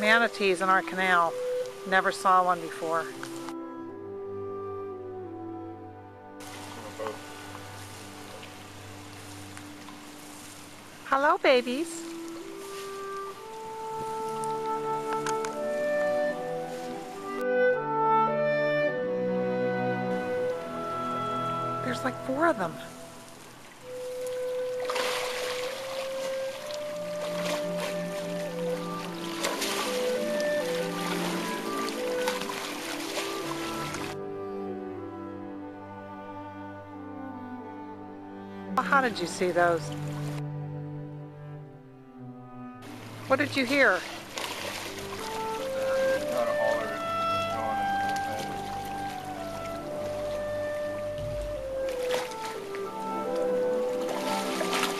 manatees in our canal. Never saw one before. Hello, babies. There's like four of them. How did you see those? What did you hear?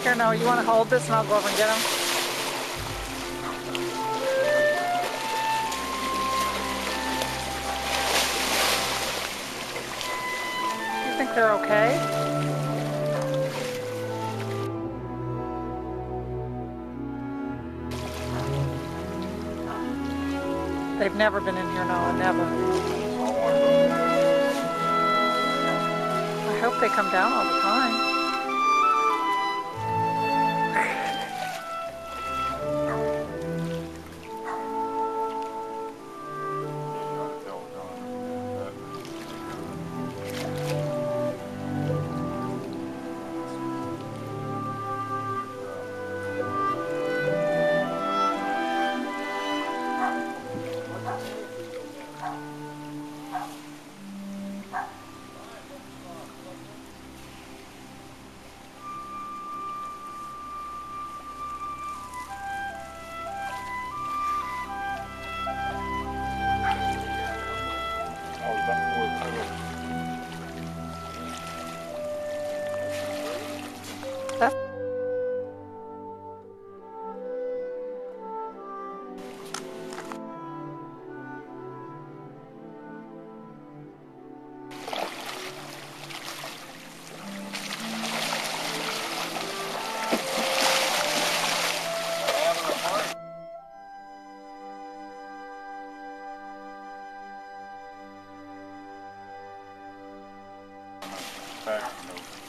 Here, no, you want to hold this and I'll go over and get them? You think they're okay? They've never been in here, no, never. I hope they come down all the time.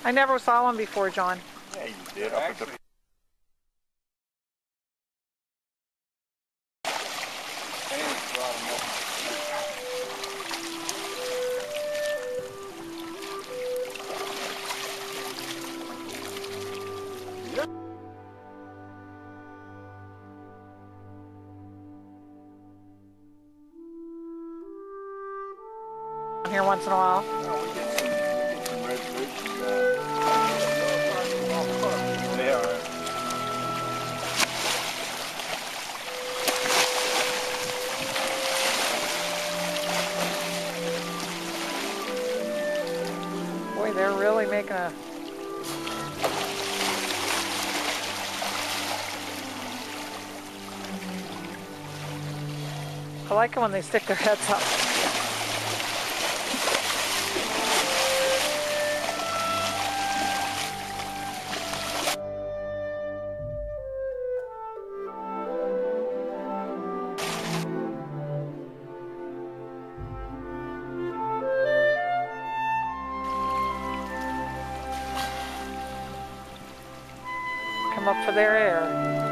I never saw one before, John. Yeah, you did. Up at the here once in a while. Boy, they're really making a I like it when they stick their heads up. Come up for their air.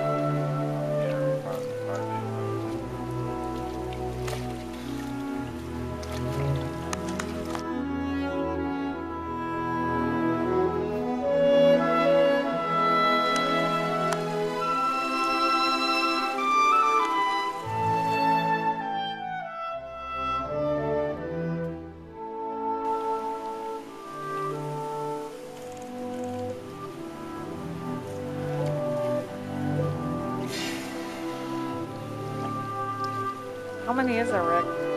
How many is there, Rick?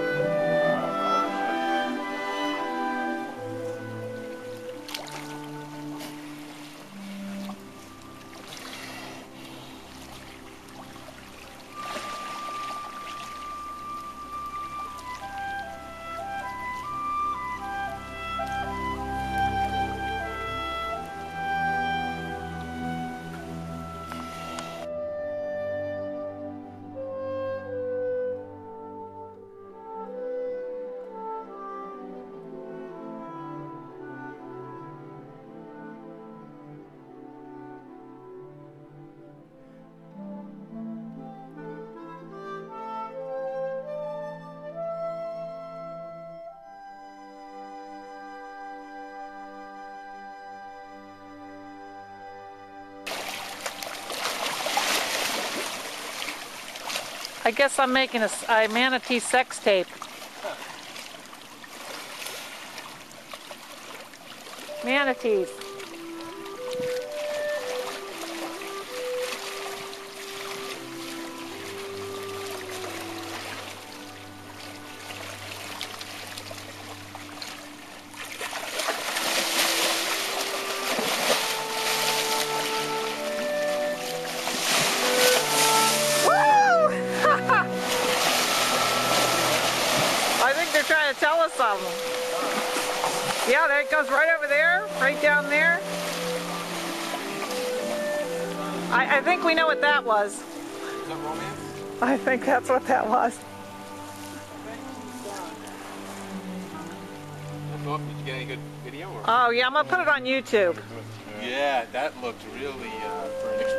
I guess I'm making a manatee sex tape. Manatees. They're trying to tell us something. Yeah, there it goes right over there, right down there. I, I think we know what that was. Is that romance? I think that's what that was. Did you get any good video? Or? Oh yeah, I'm gonna put it on YouTube. yeah, that looked really uh, for an explosion.